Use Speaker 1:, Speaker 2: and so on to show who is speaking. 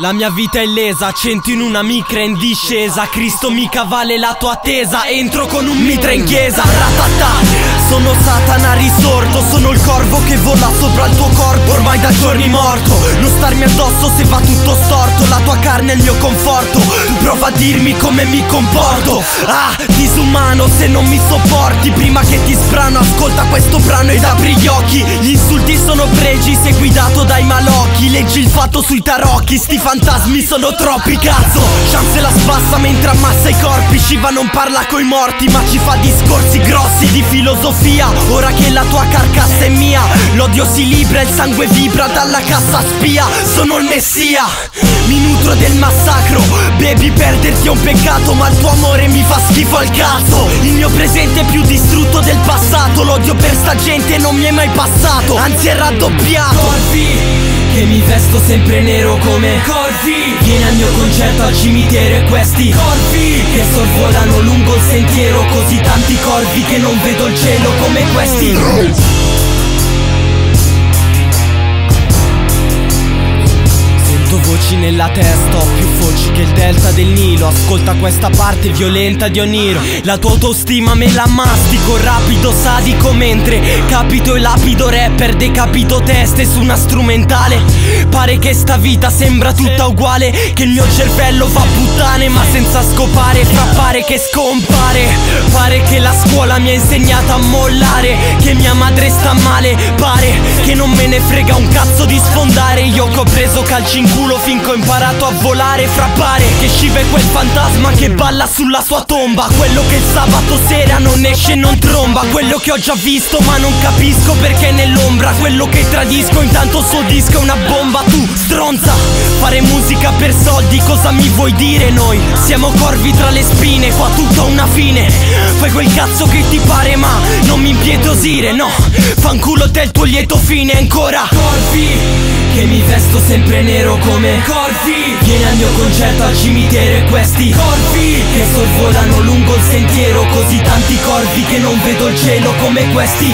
Speaker 1: La mia vita è lesa, cento in una micra in discesa. Cristo mica vale la tua attesa Entro con un mitra in chiesa. Ratatà Sono Satana risorto Sono il corvo che vola sopra il tuo corpo Ormai da giorni morto. Non starmi addosso se va tutto storto La tua carne è il mio conforto. Prova a dirmi come mi comporto. Ah, disumano se non mi sopporti Prima che ti sprano ascolta questo brano ed apri gli occhi. Gli insulti sono pregi sei guidato dai malocchi. Leggi il fatto sui tarocchi Sti fantasmi sono troppi cazzo. Chance la spassa mentre ammassa i corpi Shiva non parla coi morti ma ci fa discorsi grossi di filosofia Ora che la tua carcassa è mia. L'odio si libra, il sangue vibra dalla cassa spia. Sono il messia Mi nutro del massacro. Baby perderti è un peccato ma il tuo amore mi fa schifo al cazzo. Il mio presente è più distrutto del passato. L'odio per sta gente non mi è mai passato Anzi è raddoppiato che mi vesto sempre nero come corvi. Vieni al mio concerto al cimitero e questi corvi Che sorvolano lungo il sentiero Così tanti corvi che non vedo il cielo come questi voci nella testa, ho più voci che il delta del Nilo. Ascolta questa parte violenta di Oniro. La tua autostima me la mastico, rapido, sadico Mentre capito e lapido rapper, decapito teste su una strumentale. Pare che sta vita sembra tutta uguale Che il mio cervello va a puttane ma senza scopare Fra pare che scompare. Pare che la scuola mi ha insegnato a mollare Che mia madre sta male Pare che non me ne frega un cazzo di sfondare. Io che ho preso calci in culo fin che ho imparato a volare Fra pare che scive quel fantasma che balla sulla sua tomba. Quello che il sabato sera non esce e non tromba Quello che ho già visto ma non capisco perché è nell'ombra Quello che tradisco intanto suo disco è una bomba Tu stronza, fare musica per soldi cosa mi vuoi dire noi? Siamo corvi tra le spine, qua tutto ha una fine. Fai quel cazzo che ti pare ma non mi impietosire, no. Fanculo te il tuo lieto fine ancora. Corvi che mi vesto sempre nero come corvi. Vieni al mio concerto al cimitero e questi corvi Che sorvolano lungo il sentiero Così tanti corvi che non vedo il cielo come questi